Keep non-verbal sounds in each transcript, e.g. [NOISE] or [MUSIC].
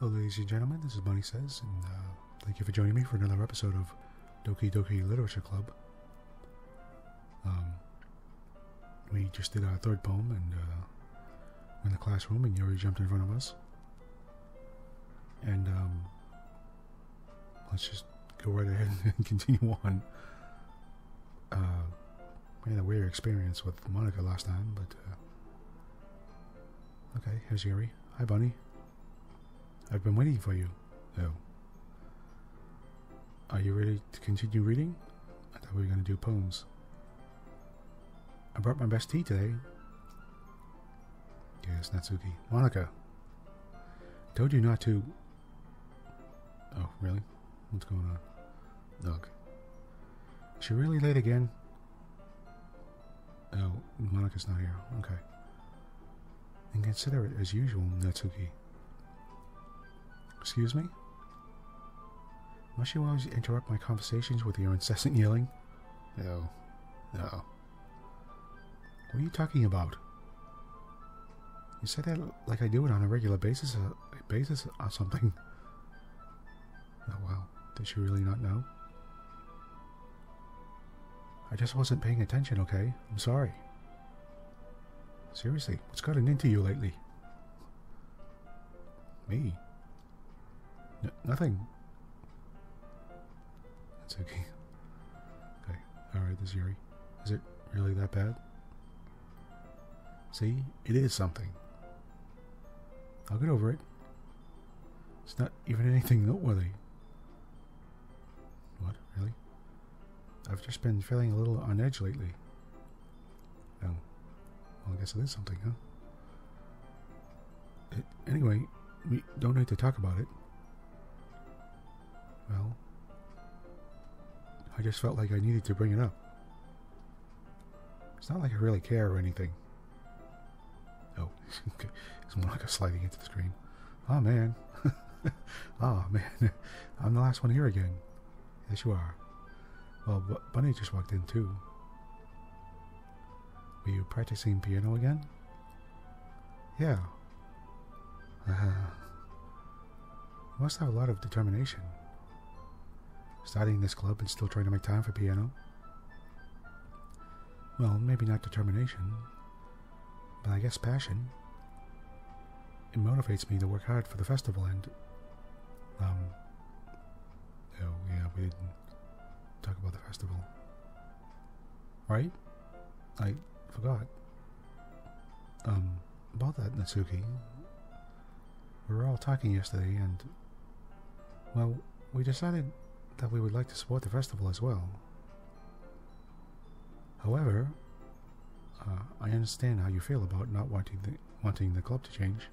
Hello, ladies and gentlemen, this is Bunny Says, and uh, thank you for joining me for another episode of Doki Doki Literature Club. Um, we just did our third poem, and uh, we're in the classroom, and Yuri jumped in front of us. And um, let's just go right ahead [LAUGHS] and continue on. Uh, we had a weird experience with Monika last time, but uh, okay. Here's Yuri. Hi, Bunny. I've been waiting for you. Oh. Are you ready to continue reading? I thought we were going to do poems. I brought my best tea today. Yes, Natsuki. Monika. Told you not to. Oh, really? What's going on? Look. Is she really late again? Oh, Monika's not here. Okay. And consider it as usual, Natsuki. Excuse me? Must you always interrupt my conversations with your incessant yelling? No. No. What are you talking about? You said that like I do it on a regular basis, uh, basis or something. Oh well, did she really not know? I just wasn't paying attention, okay? I'm sorry. Seriously, what's gotten into you lately? Me? N nothing. That's okay. Okay, alright, this is Yuri. Is it really that bad? See, it is something. I'll get over it. It's not even anything noteworthy. What, really? I've just been feeling a little on edge lately. Oh. Well, I guess it is something, huh? It, anyway, we don't need to talk about it. Well, I just felt like I needed to bring it up. It's not like I really care or anything. Oh, [LAUGHS] okay. It's Monika sliding into the screen. Oh, man. [LAUGHS] oh, man. [LAUGHS] I'm the last one here again. Yes, you are. Well, Bunny just walked in, too. Were you practicing piano again? Yeah. Uh, you must have a lot of determination. Starting this club and still trying to make time for piano. Well, maybe not determination, but I guess passion. It motivates me to work hard for the festival and, um, oh yeah, we didn't talk about the festival. Right? I forgot. Um, about that, Natsuki. We were all talking yesterday and, well, we decided that we would like to support the festival as well. However, uh, I understand how you feel about not wanting the, wanting the club to change.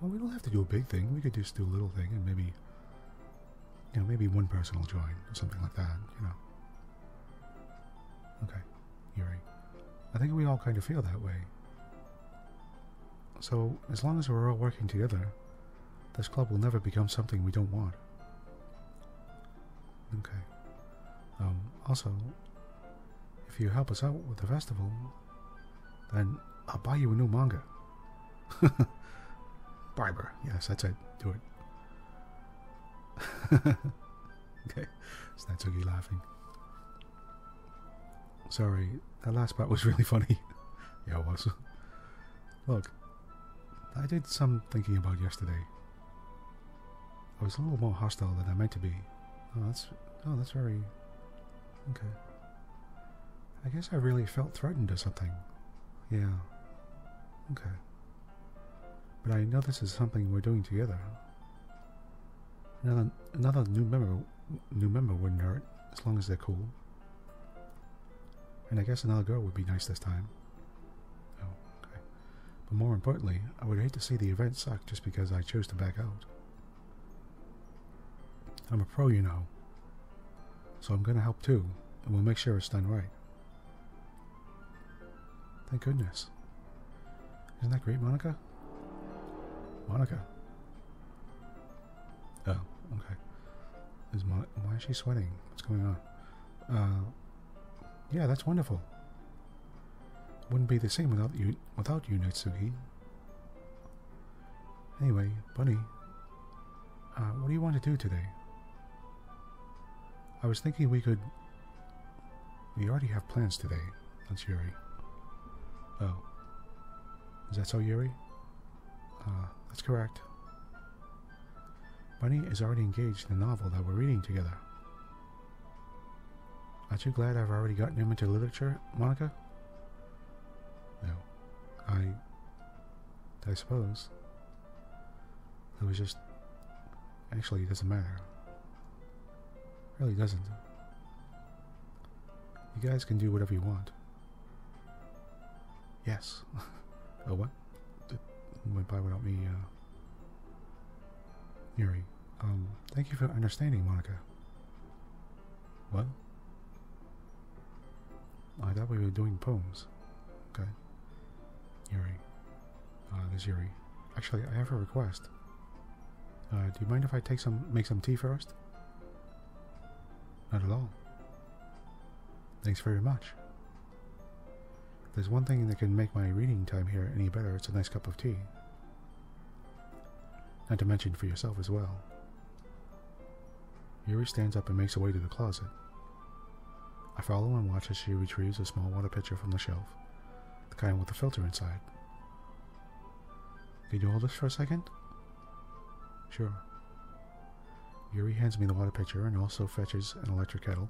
Well, we don't have to do a big thing. We could just do a little thing and maybe, you know, maybe one person will join or something like that, you know. Okay, Yuri. I think we all kind of feel that way. So, as long as we're all working together, this club will never become something we don't want. Okay. Um, also, if you help us out with the festival, then I'll buy you a new manga. [LAUGHS] Barber. Yes, that's it. Do it. [LAUGHS] okay. It's laughing. Sorry, that last part was [LAUGHS] really funny. yeah, it was. Look, I did some thinking about yesterday. I was a little more hostile than I meant to be. Oh, that's oh, that's very okay. I guess I really felt threatened or something. Yeah. Okay. But I know this is something we're doing together. Another another new member new member wouldn't hurt as long as they're cool. And I guess another girl would be nice this time. Oh, okay. But more importantly, I would hate to see the event suck just because I chose to back out. I'm a pro, you know. So I'm gonna help too, and we'll make sure it's done right. Thank goodness. Isn't that great, Monika? Monika. Oh, okay. Is Mon why is she sweating? What's going on? Uh, yeah, that's wonderful. Wouldn't be the same without you, without you, Natsuki. Anyway, Bunny, Uh, what do you want to do today? I was thinking we could. We already have plans today. That's Yuri. Oh. Is that so, Yuri? Uh, that's correct. Bunny is already engaged in the novel that we're reading together. Aren't you glad I've already gotten him into literature, Monika? No. I. I suppose. It was just. Actually, it doesn't matter. Really doesn't. You guys can do whatever you want. Yes. [LAUGHS] oh, what? It went by without me, uh. Yuri, um, thank you for understanding, Monika. What? I thought we were doing poems. Okay. Yuri. Uh, Yuri. Actually, I have a request. Uh, do you mind if I take some, make some tea first? Not at all. Thanks very much. If there's one thing that can make my reading time here any better, it's a nice cup of tea. Not to mention for yourself as well. Yuri stands up and makes her way to the closet. I follow and watch as she retrieves a small water pitcher from the shelf, the kind with the filter inside. Can you hold this for a second? Sure. Yuri hands me the water pitcher and also fetches an electric kettle.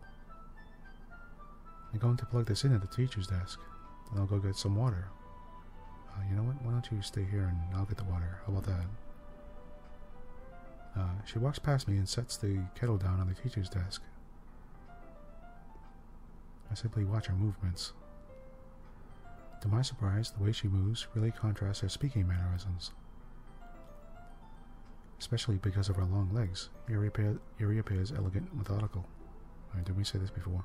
I'm going to plug this in at the teacher's desk, and I'll go get some water. Uh, you know what? Why don't you stay here and I'll get the water? How about that? Uh, she walks past me and sets the kettle down on the teacher's desk. I simply watch her movements. To my surprise, the way she moves really contrasts her speaking mannerisms. Especially because of her long legs, Yuri, appear, Yuri appears elegant and methodical. Right, did we say this before?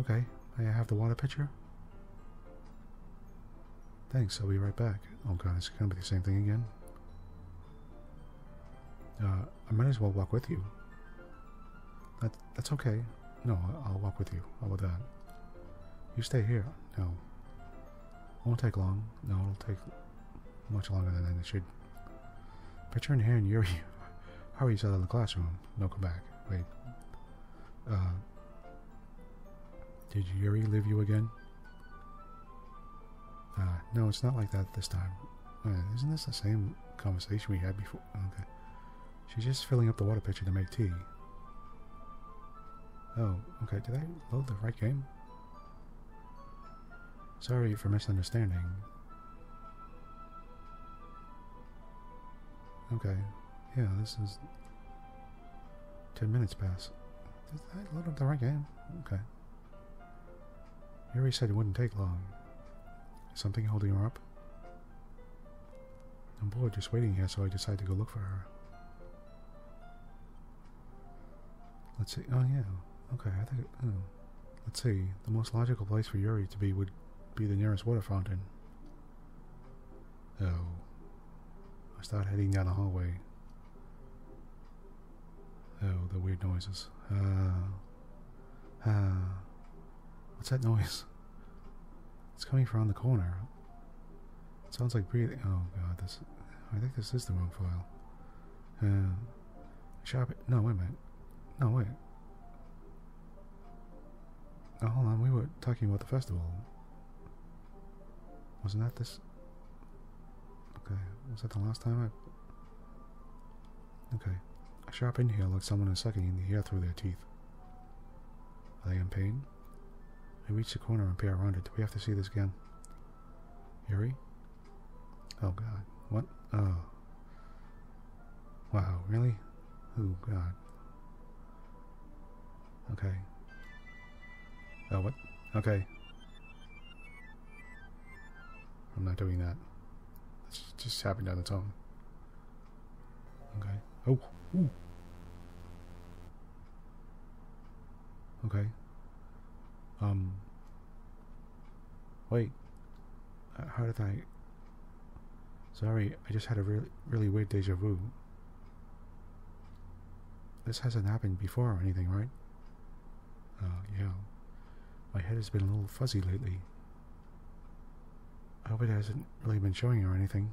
Okay, may I have the water pitcher? Thanks, I'll be right back. Oh god, it's gonna be the same thing again. Uh, I might as well walk with you. That, that's okay. No, I'll walk with you. How about that? You stay here. No. Won't take long. No, it'll take much longer than it should. Picture [LAUGHS] in hand, Yuri hurries out of the classroom. No, come back. Wait. Uh, did Yuri leave you again? Uh, no, it's not like that this time. Uh, isn't this the same conversation we had before? Okay. She's just filling up the water pitcher to make tea. Oh, okay. Did I load the right game? Sorry for misunderstanding. Okay. Yeah, this is... Ten minutes pass. Did I load up the right game? Okay. Yuri said it wouldn't take long. Is something holding her up? I'm bored just waiting here, so I decided to go look for her. Let's see. Oh, yeah. Okay, I think. Oh. Let's see. The most logical place for Yuri to be would be the nearest water fountain. Oh. Start heading down the hallway. Oh, the weird noises. Uh. Uh, what's that noise? It's coming from the corner. It sounds like breathing. Oh god, this. I think this is the wrong file. Uh, shop. No, wait a minute. No, wait. Oh, hold on. We were talking about the festival. Wasn't that this? Was that the last time I... Okay. A sharp inhale like someone is sucking in the air through their teeth. Are they in pain? I reach the corner and peer around it. Do we have to see this again? Yuri? Oh god. What? Oh. Wow, really? Oh god. Okay. Oh, what? Okay. I'm not doing that. Just happened on its own. Okay. Oh. Ooh. Okay. Um. Wait. Uh, how did I... Sorry, I just had a really, really weird deja vu. This hasn't happened before or anything, right? Uh, yeah. My head has been a little fuzzy lately. I hope it hasn't really been showing or anything.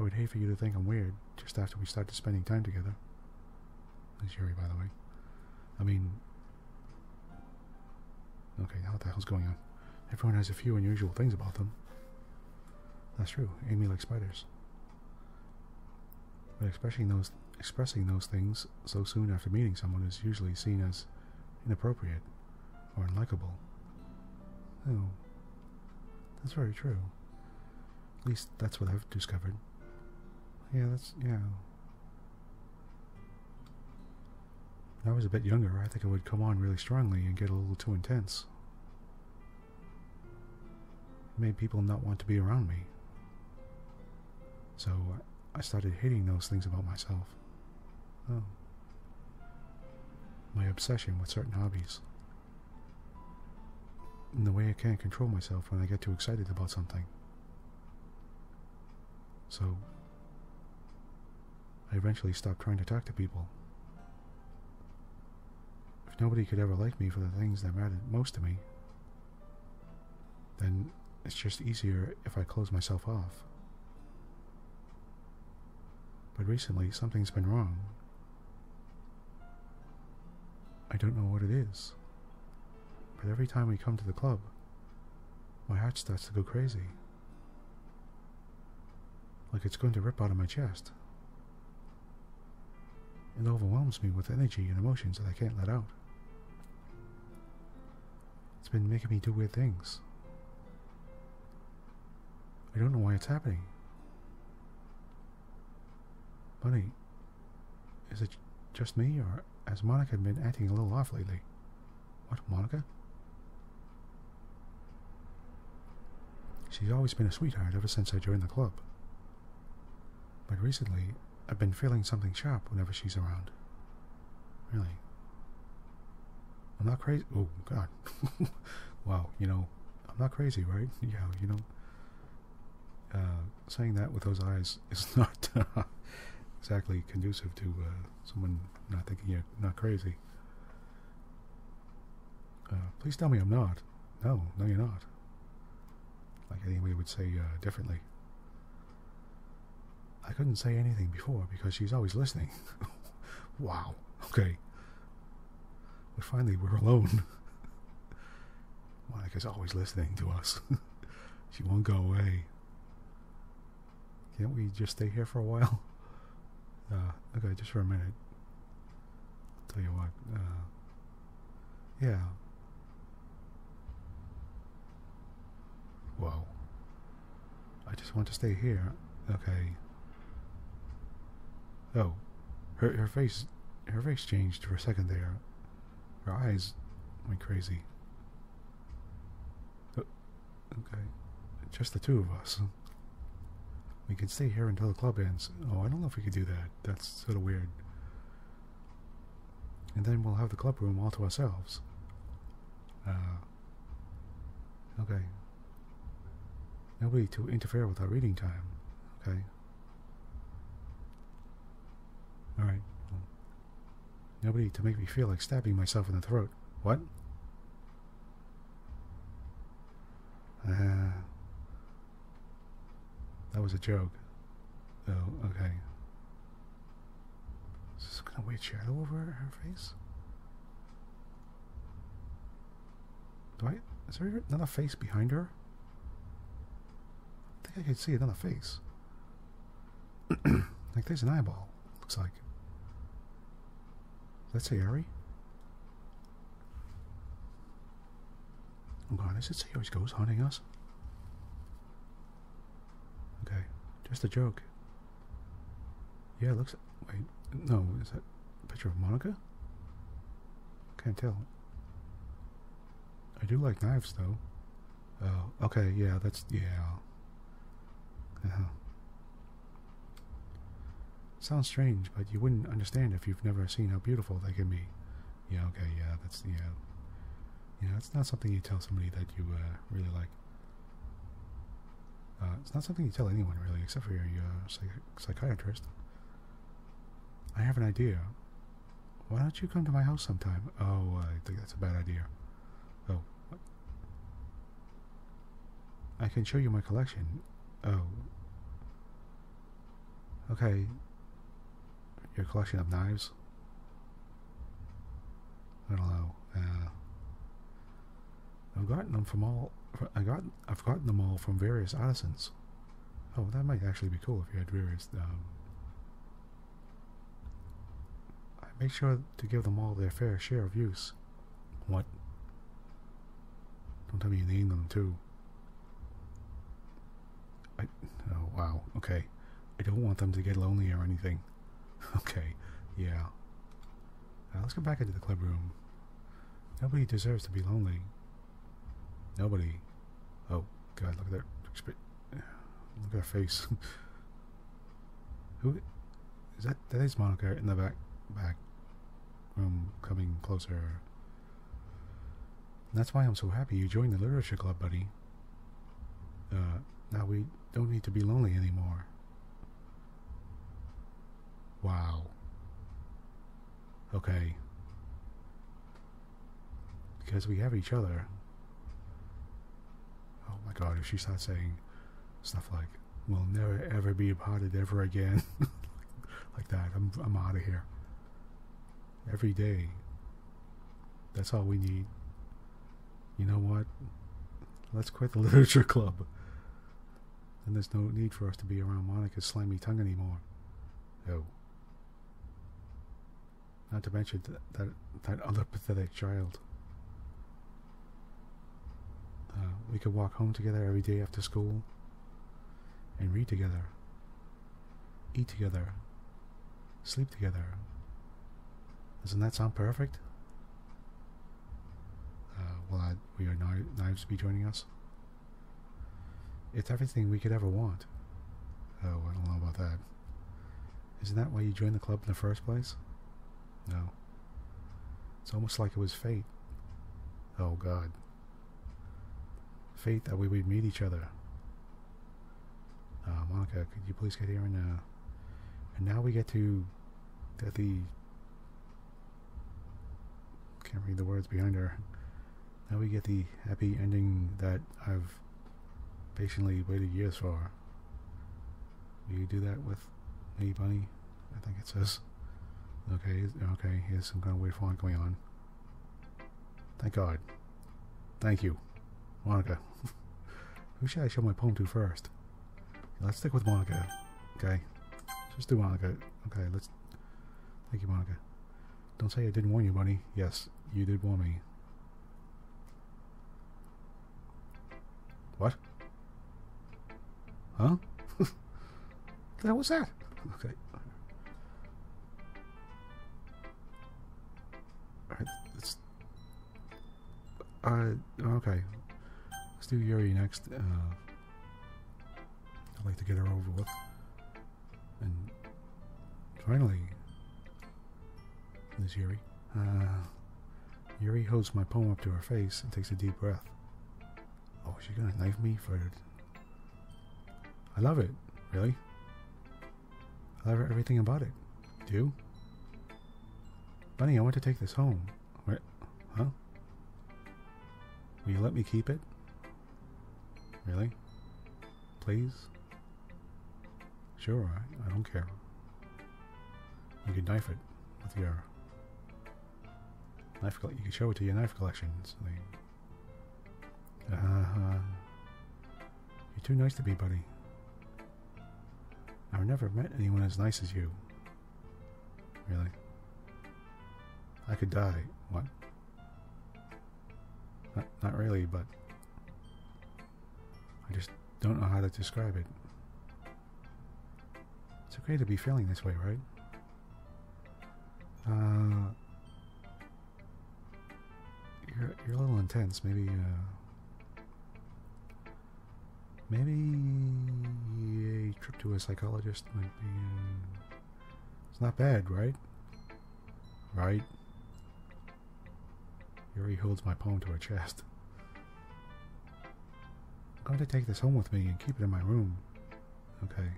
I would hate for you to think I'm weird just after we started spending time together. That's Yuri, by the way. I mean... Okay, now what the hell's going on? Everyone has a few unusual things about them. That's true. Amy likes spiders. But expressing those expressing those things so soon after meeting someone is usually seen as inappropriate or unlikable. Oh, that's very true. At least that's what I've discovered. Yeah, that's yeah. I was a bit younger, I think it would come on really strongly and get a little too intense. It made people not want to be around me. So uh, I started hating those things about myself. Oh. My obsession with certain hobbies. And the way I can't control myself when I get too excited about something. So, I eventually stopped trying to talk to people. If nobody could ever like me for the things that mattered most to me, then it's just easier if I close myself off. But recently, something's been wrong. I don't know what it is. But every time we come to the club, my heart starts to go crazy. Like it's going to rip out of my chest. It overwhelms me with energy and emotions that I can't let out. It's been making me do weird things. I don't know why it's happening. Bunny, is it just me, or has Monika been acting a little off lately? What, Monika? She's always been a sweetheart ever since I joined the club. But recently, I've been feeling something sharp whenever she's around. Really. I'm not crazy. Oh, God. [LAUGHS] wow, you know, I'm not crazy, right? Yeah, you know, uh, saying that with those eyes [LAUGHS] is not exactly conducive to uh, someone not thinking you're not crazy. Uh, please tell me I'm not. No, no, you're not. Like anybody would say uh, differently. I couldn't say anything before because she's always listening. [LAUGHS] wow. Okay. But finally, we're alone. [LAUGHS] Monika's always listening to us. [LAUGHS] she won't go away. Can't we just stay here for a while? Uh, okay, just for a minute. I'll tell you what. Uh, yeah. Whoa. I just want to stay here. Okay. Oh, her her face her face changed for a second there. Her eyes went crazy. Oh, okay, just the two of us. We can stay here until the club ends. Oh, I don't know if we could do that. That's sort of weird. And then we'll have the club room all to ourselves. Uh, okay. Nobody to interfere with our reading time. Okay. Alright. Nobody to make me feel like stabbing myself in the throat. What? Uh, that was a joke. Oh, okay. Is this kind of weird shadow over her face? Do I? Is there another face behind her? I think I can see another face. [CLEARS THROAT] like there's an eyeball. Looks like. Let's. Oh god, does it say always goes hunting us? Okay, just a joke. Yeah, it looks. Wait, no, is that a picture of Monika? Can't tell. I do like knives, though. Oh, okay, yeah, that's yeah. Uh-huh. Sounds strange, but you wouldn't understand if you've never seen how beautiful they can be. Yeah, okay, yeah, that's yeah. Yeah, it's not something you tell somebody that you uh, really like. Uh, it's not something you tell anyone really, except for your uh, psych psychiatrist. I have an idea. Why don't you come to my house sometime? Oh, I think that's a bad idea. Oh. I can show you my collection. Oh. Okay. Your collection of knives? I don't know. Uh, I've gotten them from all. I got. I've gotten them all from various artisans. Oh, that might actually be cool if you had various. Um, I make sure to give them all their fair share of use. What? Don't tell me you name them too. I. Oh wow. Okay. I don't want them to get lonely or anything. Okay. Yeah. Now let's go back into the club room. Nobody deserves to be lonely. Nobody. Oh, God, look at that. Look at her face. [LAUGHS] Who is that? That is Monika in the back back room coming closer. And that's why I'm so happy you joined the literature club, buddy. Uh, now we don't need to be lonely anymore. Wow. Okay. Because we have each other. Oh my god, if she starts saying stuff like, we'll never ever be parted ever again, [LAUGHS] like that, I'm, I'm out of here. Every day. That's all we need. You know what? Let's quit the [LAUGHS] literature club. And there's no need for us to be around Monika's slimy tongue anymore. Oh. Not to mention that, that, that other pathetic child. Uh, we could walk home together every day after school and read together, eat together, sleep together. Doesn't that sound perfect? Uh, will, I, will your knives be joining us? It's everything we could ever want. Oh, I don't know about that. Isn't that why you joined the club in the first place? No. It's almost like it was fate. Oh, God. Fate that we would meet each other. Uh, Monika, could you please get here and, uh, and now we get to the, the can't read the words behind her. Now we get the happy ending that I've patiently waited years for. Will you do that with me, Bunny? I think it says. Okay, okay, here's some kind of weird font going on. Thank God. Thank you. Monika. [LAUGHS] Who should I show my poem to first? Let's stick with Monika. Okay. Just do Monika. Okay, let's... Thank you, Monika. Don't say I didn't warn you, Bunny. Yes, you did warn me. What? Huh? [LAUGHS] the hell was that? Okay. Uh, okay. Let's do Yuri next. Uh, I'd like to get her over with. And finally, Miss Yuri. Uh, Yuri holds my poem up to her face and takes a deep breath. Oh, is she gonna knife me for it? I love it, really. I love everything about it. Do? Bunny, I want to take this home. Will you let me keep it? Really? Please? Sure, I, I don't care. You can knife it with your knife. You can show it to your knife collections. uh, you're too nice to be, buddy. I've never met anyone as nice as you. Really? I could die. What? Not, not really, but I just don't know how to describe it. It's okay to be feeling this way, right? Uh, you're you're a little intense. Maybe uh, maybe a trip to a psychologist might be. Uh, it's not bad, right? Right. Yuri holds my palm to her chest. I'm going to take this home with me and keep it in my room. Okay.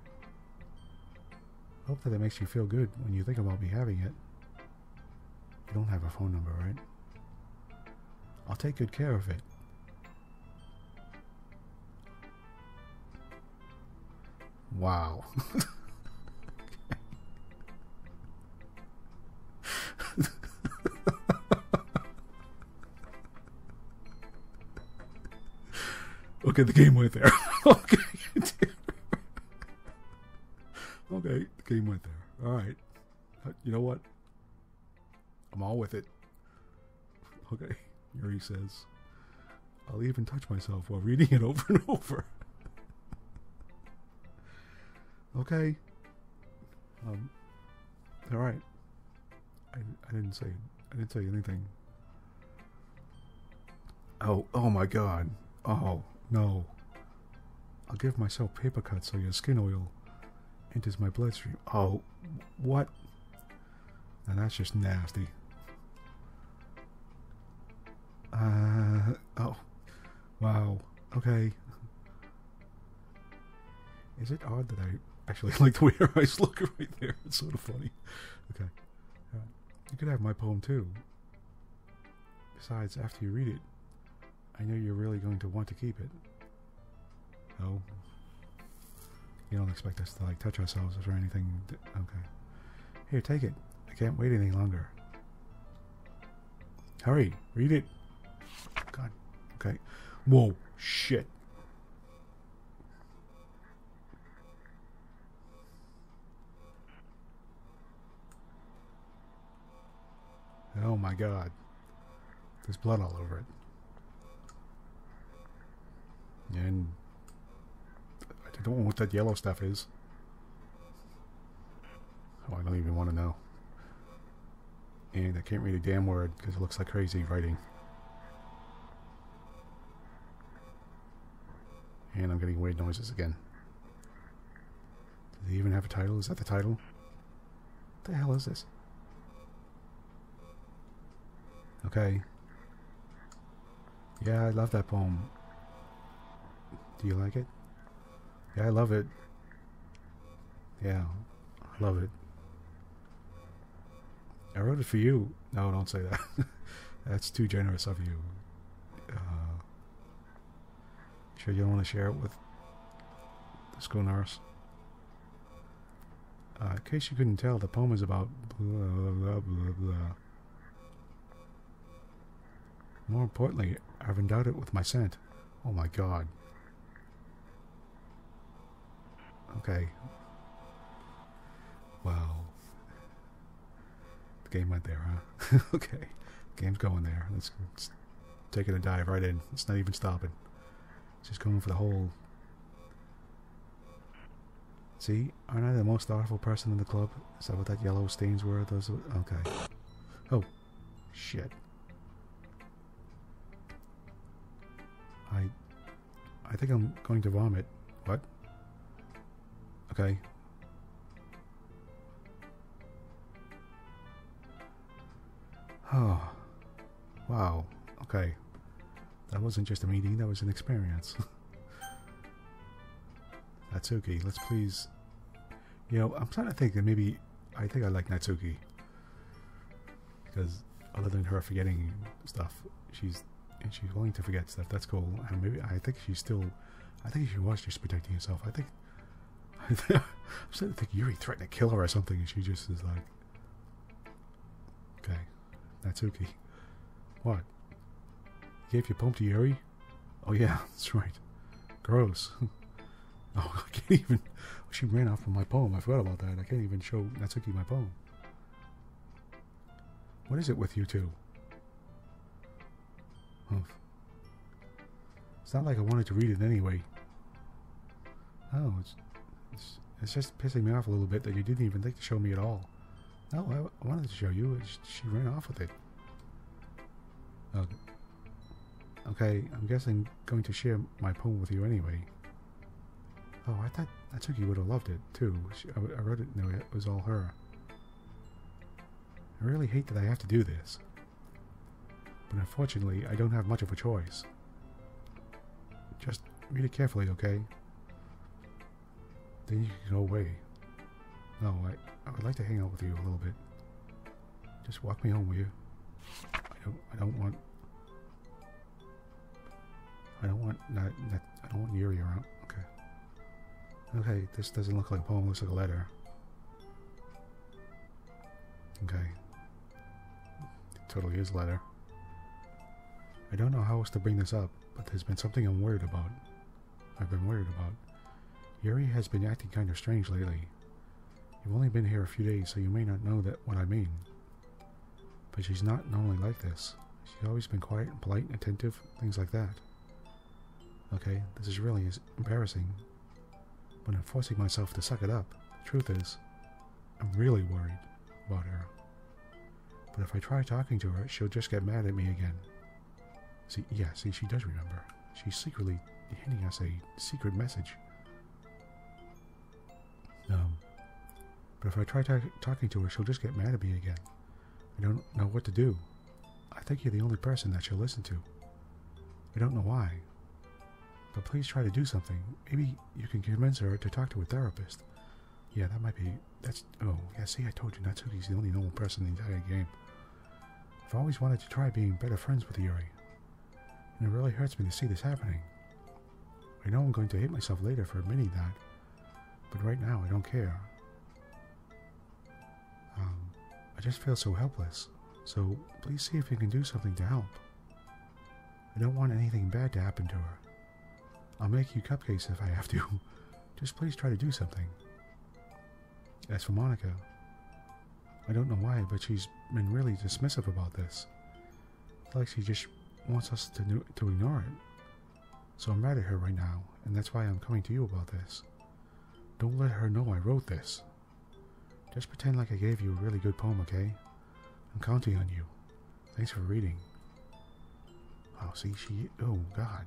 Hope that it makes you feel good when you think about me having it. You don't have a phone number, right? I'll take good care of it. Wow. [LAUGHS] Okay, the game went there. [LAUGHS] okay. okay, the game went there. All right. You know what? I'm all with it. Okay, Yuri says. I'll even touch myself while reading it over and over. okay. Um. All right. I, I didn't say I didn't say anything. Oh, oh my God. Oh no. I'll give myself paper cuts so your skin oil enters my bloodstream. Oh, what? Now that's just nasty. Uh, oh. Wow. Okay. Is it odd that I actually [LAUGHS] like the way her eyes look right there? It's sort of funny. Okay. Uh, you could have my poem too. Besides, after you read it, I know you're really going to want to keep it. Oh. You don't expect us to like touch ourselves or anything. Okay. Here, take it. I can't wait any longer. Hurry, read it. God. Okay. Whoa, shit. Oh my god. There's blood all over it. And I don't know what that yellow stuff is. Oh, I don't even want to know. And I can't read a damn word because it looks like crazy writing. And I'm getting weird noises again. Does he even have a title? Is that the title? What the hell is this? Okay. Yeah, I love that poem. Do you like it? Yeah, I love it. Yeah, I love it. I wrote it for you. No, don't say that. [LAUGHS] That's too generous of you. Uh, sure you don't want to share it with the school nurse? Uh, in case you couldn't tell, the poem is about blah, blah, blah, blah. More importantly, I've endowed it with my scent. Oh my god. Okay. Wow. The game went there, huh? [LAUGHS] okay. Game's going there. Let's, it a dive right in. It's not even stopping. It's just going for the whole. See, aren't I the most thoughtful person in the club? Is that what that yellow stains were? Those. Okay. Oh, shit. I. I think I'm going to vomit. What? Okay. Oh. Wow. Okay. That wasn't just a meeting, that was an experience. [LAUGHS] Natsuki, let's please... You know, I'm trying to think that maybe... I think I like Natsuki. Because other than her forgetting stuff, she's and she's willing to forget stuff. That's cool. And maybe I think she's still... I think she was just protecting herself. I think [LAUGHS] I'm starting to think Yuri threatened to kill her or something, and she just is like, "Okay, Natsuki, what? You gave your poem to Yuri? Oh yeah, [LAUGHS] that's right. Gross. [LAUGHS] oh, I can't even. Oh, she ran off with my poem. I forgot about that. I can't even show Natsuki my poem. What is it with you two? It's not like I wanted to read it anyway. Oh, it's it's, it's just pissing me off a little bit that you didn't even think to show me at all. No, I, I wanted to show you. She ran off with it. Okay. okay, I'm guessing going to share my poem with you anyway. Oh, I thought Natsuki would have loved it too. She, I, I wrote it, no, it was all her. I really hate that I have to do this. But unfortunately, I don't have much of a choice. Just read it carefully, okay? Then you can go away. No, I, I would like to hang out with you a little bit. Just walk me home, will you? I don't, I don't want... I don't want, not, not, I don't want Yuri around. Okay. Okay, this doesn't look like a poem, looks like a letter. Okay. It totally is letter. I don't know how else to bring this up, but there's been something I'm worried about. I've been worried about. Yuri has been acting kind of strange lately. You've only been here a few days, so you may not know that what I mean. But she's not normally like this. She's always been quiet and polite and attentive, things like that. Okay, this is really embarrassing, but I'm forcing myself to suck it up. The truth is, I'm really worried about her. But if I try talking to her, she'll just get mad at me again. See, yeah, see, she does remember. She's secretly handing us a secret message. Um, but if I try talking to her, she'll just get mad at me again. I don't know what to do. I think you're the only person that she'll listen to. I don't know why. But please try to do something. Maybe you can convince her to talk to a therapist. Yeah, that might be. That's. Oh, yeah, see, I told you Natsuki's the only normal person in the entire game. I've always wanted to try being better friends with Yuri. And it really hurts me to see this happening. I know I'm going to hate myself later for admitting that, but right now I don't care. Um, I just feel so helpless, so please see if you can do something to help. I don't want anything bad to happen to her. I'll make you cupcakes if I have to. [LAUGHS] Just please try to do something. As for Monika, I don't know why, but she's been really dismissive about this. It's like she just wants us to, to ignore it. So I'm mad at her right now, and that's why I'm coming to you about this. Don't let her know I wrote this. Just pretend like I gave you a really good poem, okay? I'm counting on you. Thanks for reading. Oh, see, she. Oh, God.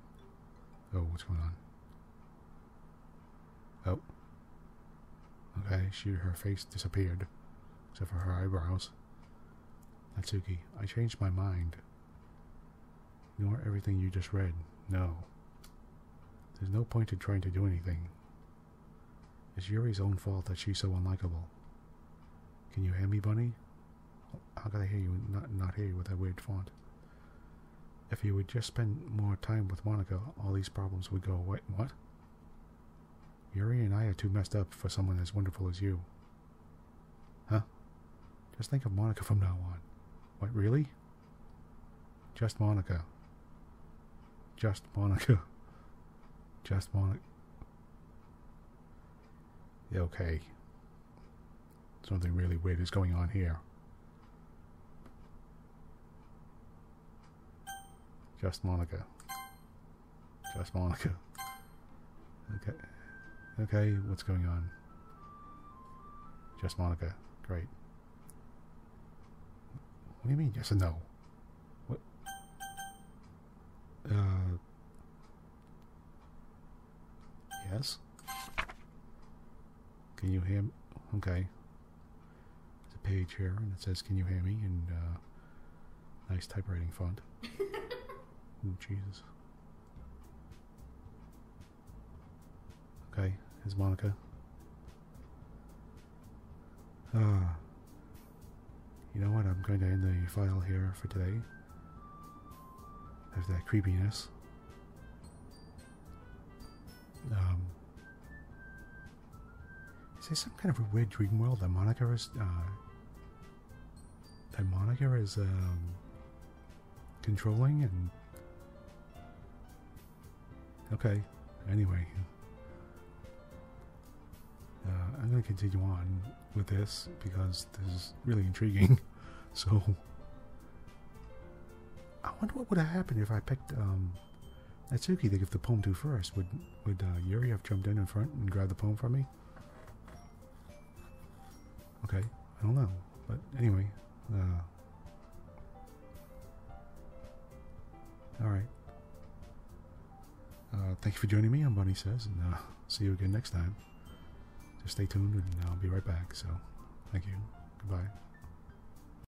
Oh, what's going on? Oh. Okay, she, her face disappeared, except for her eyebrows. Natsuki, I changed my mind. Ignore everything you just read. No. There's no point in trying to do anything. It's Yuri's own fault that she's so unlikable. Can you hear me, Bunny? How can I hear you not, not hear you with that weird font? If you would just spend more time with Monika, all these problems would go away. What? Yuri and I are too messed up for someone as wonderful as you. Huh? Just think of Monika from now on. What, really? Just Monika. Just Monika. Just Monika. Okay. Something really weird is going on here. Just Monika. Just Monika. Okay. Okay, what's going on? Just Monika. Great. What do you mean, yes and no? What? Uh. Yes? Can you hear me? Okay. There's a page here, and it says, Can you hear me? And, uh, nice typewriting font. [LAUGHS] oh, Jesus. Okay, here's Monika. Ah. Uh, you know what? I'm going to end the file here for today. After that creepiness. Um, is there some kind of a weird dream world that Monika is uh, that Monika is um, controlling and okay. Anyway, uh, I'm going to continue on with this because this is really intriguing. [LAUGHS] so, I wonder what would have happened if I picked um, Natsuki to give the poem to first. Would would uh, Yuri have jumped in in front and grabbed the poem from me? Okay, I don't know, but anyway. Uh, all right. Uh, thank you for joining me. I'm Bunny Says, and uh, see you again next time. Just stay tuned, and I'll be right back. So, thank you. Goodbye.